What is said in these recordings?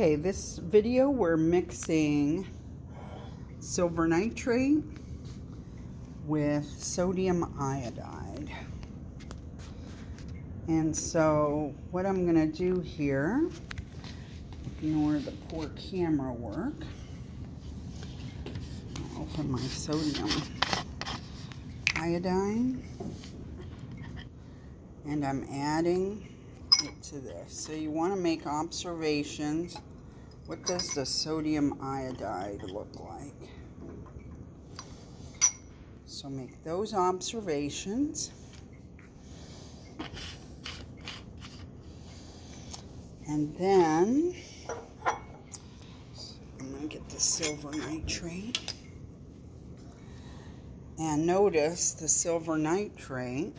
Okay, this video we're mixing silver nitrate with sodium iodide. And so what I'm going to do here, ignore the poor camera work, I'll open my sodium iodide and I'm adding it to this. So you want to make observations. What does the sodium iodide look like? So make those observations. And then I'm going to get the silver nitrate. And notice the silver nitrate,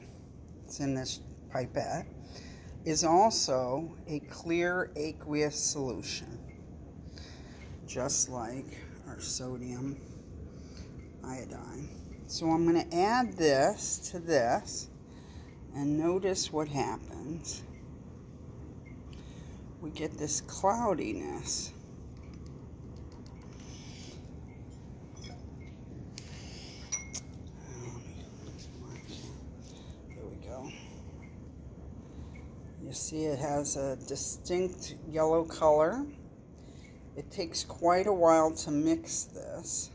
it's in this pipette, is also a clear aqueous solution, just like our sodium iodide. So I'm going to add this to this, and notice what happens. We get this cloudiness. There we go. You see it has a distinct yellow color. It takes quite a while to mix this.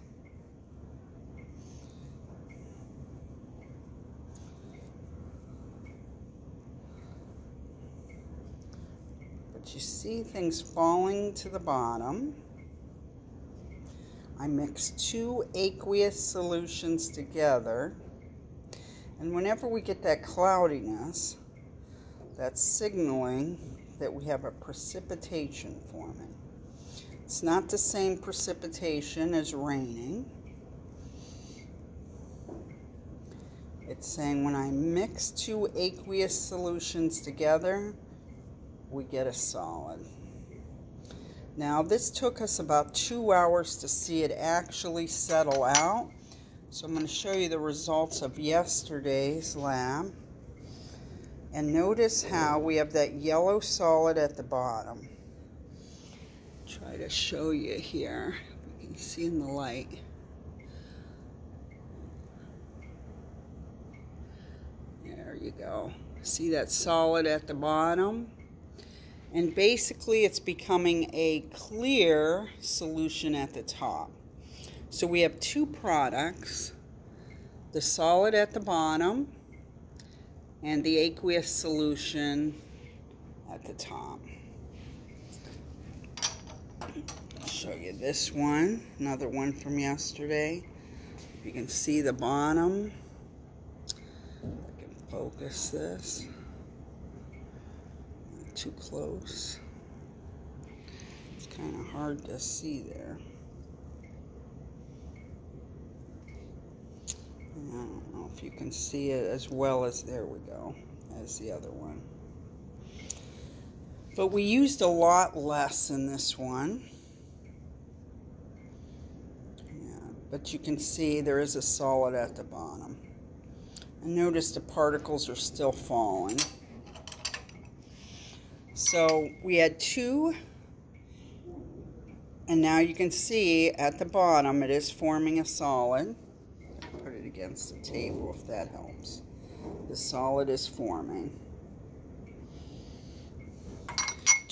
But you see things falling to the bottom. I mix two aqueous solutions together. And whenever we get that cloudiness, that's signaling that we have a precipitation forming. It's not the same precipitation as raining. It's saying when I mix two aqueous solutions together, we get a solid. Now this took us about two hours to see it actually settle out. So I'm going to show you the results of yesterday's lab. And notice how we have that yellow solid at the bottom. Try to show you here. You can see in the light. There you go. See that solid at the bottom? And basically it's becoming a clear solution at the top. So we have two products. The solid at the bottom and the aqueous solution at the top. I'll show you this one, another one from yesterday. You can see the bottom. I can focus this. Not too close. It's kind of hard to see there. I don't know if you can see it as well as, there we go, as the other one. But we used a lot less in this one. Yeah, but you can see there is a solid at the bottom. And notice the particles are still falling. So we had two, and now you can see at the bottom it is forming a solid Put it against the table if that helps. The solid is forming.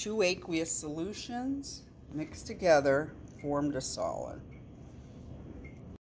Two aqueous solutions mixed together formed a solid.